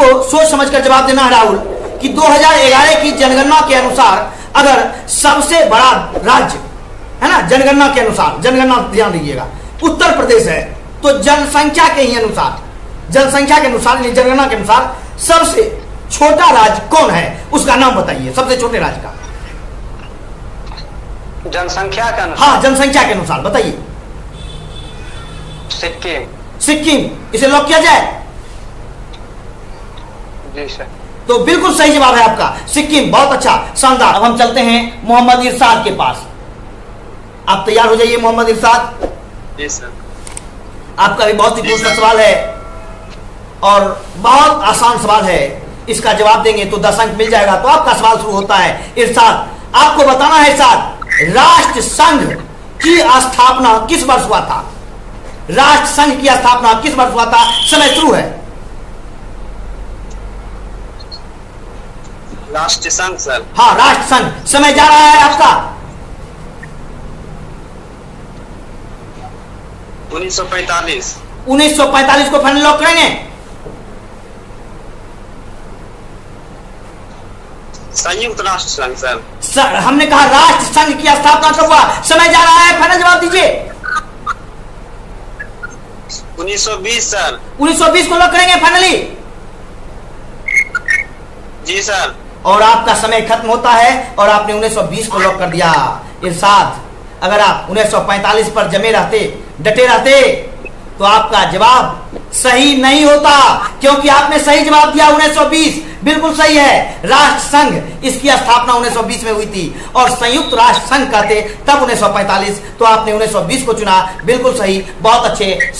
आपको सोच समझकर जवाब देना है राहुल कि 2011 की जनगणना के अनुसार अगर सबसे बड़ा राज्य है ना जनगणना के अनुसार जनगणना ध्यान दीजिएगा उत्तर प्रदेश है तो जनसंख्या के ही अनुसार जनसंख्या के अनुसार जनगणना के अनुसार सबसे छोटा राज्य कौन है उसका नाम बताइए सबसे छोटे राज्य का। जनसंख्या के अनुसार? हाँ जनसंख्या के अनुसार बताइए। सिक्किम। सिक्किम इसे लॉक किया जाए? जी सर। तो बिल्कुल सही जवाब है आपका। सिक्किम बहुत अच्छा शानदार। अब हम चलते हैं मोहम्मद इरशाद के पास। आप तैयार हो जाइए मोहम्मद इरशाद। जी सर। आपका भी बहुत ही दूसरा सवाल है और बहुत आसान सवाल है। इसका जवाब देंगे तो दस अंक मिल जाएगा। तो आपका सवाल शुरू होता है इरशाद आपको बताना है इरशाद राष्ट्र संघ की स्थापना किस वर्ष हुआ था? राष्ट्र संघ की स्थापना किस वर्ष हुआ था? समय शुरू है। राष्ट्रीय संघ सर हाँ राष्ट्र संघ समय जा रहा है आपका। 1945 1945 को फाइनल लॉक करेंगे। संयुक्त राष्ट्र संघ सर सर हमने कहा राष्ट्र संघ की स्थापना कब हुआ? समय जा रहा है फाइनल जवाब दीजिए। 1920 सर 1920 को लॉक करेंगे फाइनली जी सर और आपका समय खत्म होता है और आपने 1920 को लॉक कर दिया। इरशाद, अगर आप 1945 पर जमे रहते, डटे रहते तो आपका जवाब सही नहीं होता, क्योंकि आपने सही जवाब दिया 1920 बिल्कुल सही है। राष्ट्र संघ इसकी स्थापना 1920 में हुई थी और संयुक्त राष्ट्र संघ कहते, तब 1945 तो आपने 1920 को चुना। बिल्कुल सही, बहुत अच्छे